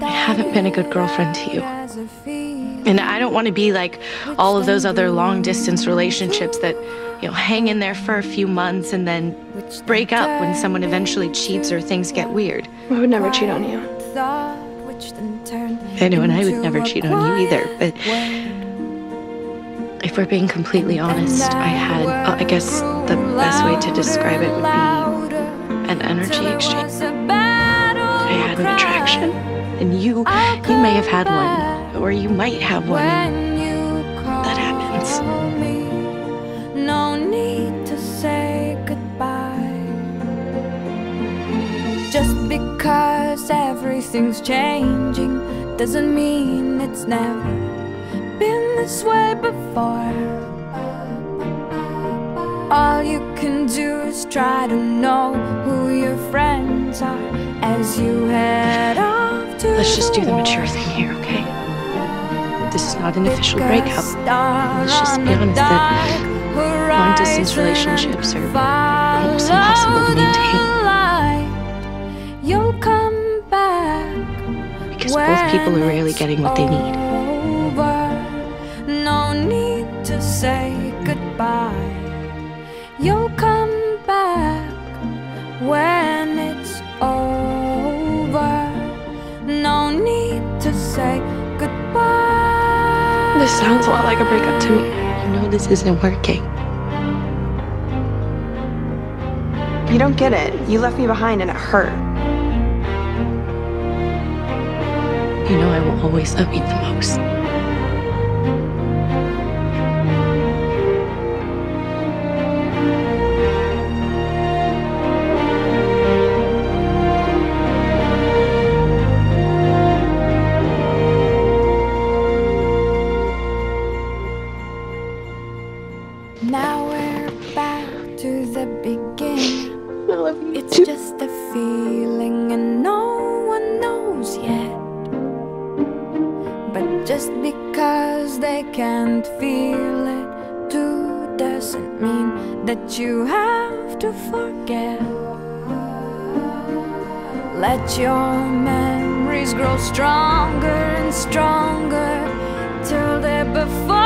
I haven't been a good girlfriend to you. And I don't want to be like all of those other long distance relationships that, you know, hang in there for a few months and then break up when someone eventually cheats or things get weird. I would never cheat on you. I know, and I would never cheat on you either, but if we're being completely honest, I had, uh, I guess the best way to describe it would be an energy exchange. An attraction, and you, you may have had one, or you might have one. That happens. No need to say goodbye. Just because everything's changing doesn't mean it's never been this way before. All you can do is try to know who your friends are as you head off to Let's just do the mature thing here, okay? This is not an official breakup. Let's just be honest that long distance relationships are almost impossible to maintain You'll come back because both people are rarely getting what they need. No need to say goodbye. You'll come to say goodbye. This sounds a lot like a breakup to me. You know this isn't working. You don't get it. You left me behind and it hurt. You know I will always love you the most. Now we're back to the beginning. I love you. It's just a feeling and no one knows yet. But just because they can't feel it too doesn't mean that you have to forget. Let your memories grow stronger and stronger till they're before.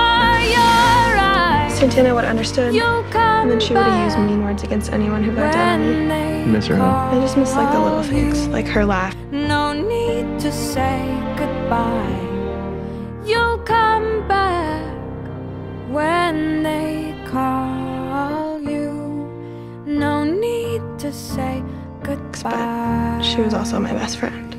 Santana would have understood. You'll And then she would have used mean words against anyone who got down on me. when miss her, huh? I just miss like the little things, like her laugh. No need to say goodbye. You'll come back when they call you. No need to say goodbye. But She was also my best friend.